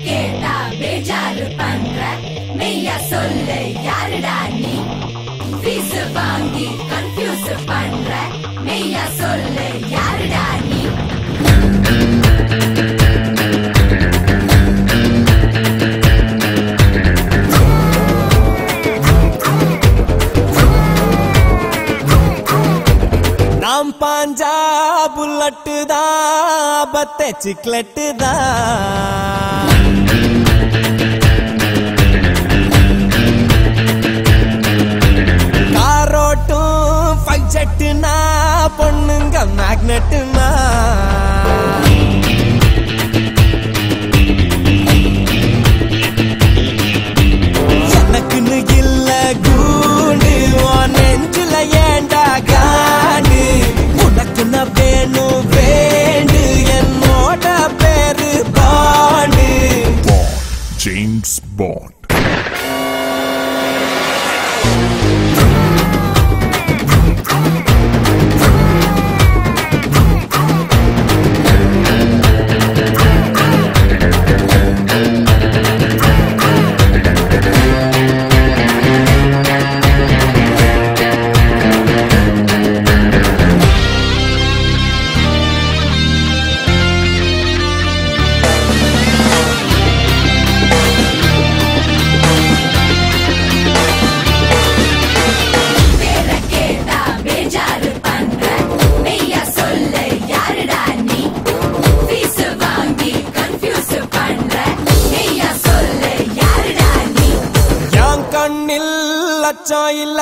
கேட்டா பேஜாரு பண்ற? மெய்யா சொல்லு யாருடா நீ? ஃபீஸ் வாங்கி கன்ஃபியூஸ் பண்ற? மெய்யா சொல்லு யாருடா நீ? நாம் பாஞ்சா புல்லட்டு தான் பத்தை சிக்லட்டு தான் James Bond. அச்சம் இல்ல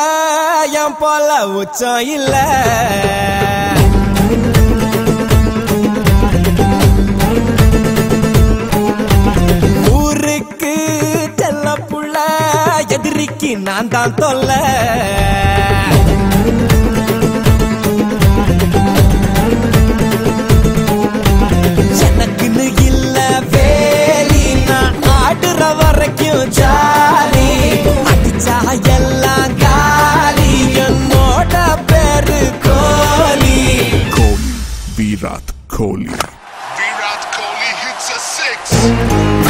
என் போல உச்சம் இல்ல. ஊருக்கு செல்ல புள்ள எதிரிக்கு நான் தான் தொல்லை. Kohli. Virat Kohli hits a six.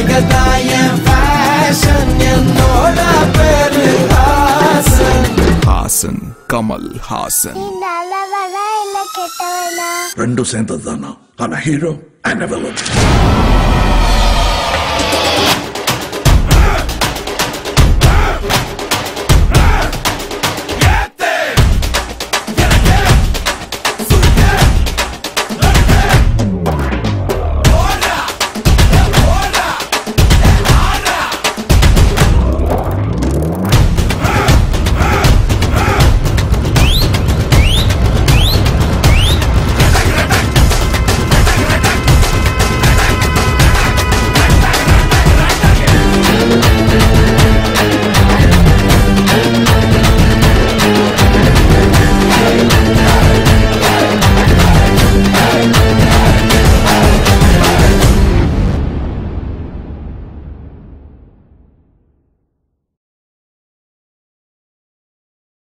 அழகதாயன் ஃபேஷன் என்னோட பேரு ஹாசன். ஹாசன் கமல் ஹாசன் ரெண்டும் சேர்ந்தது தானா ஆனா ஹீரோ அண்ட் வில்லன்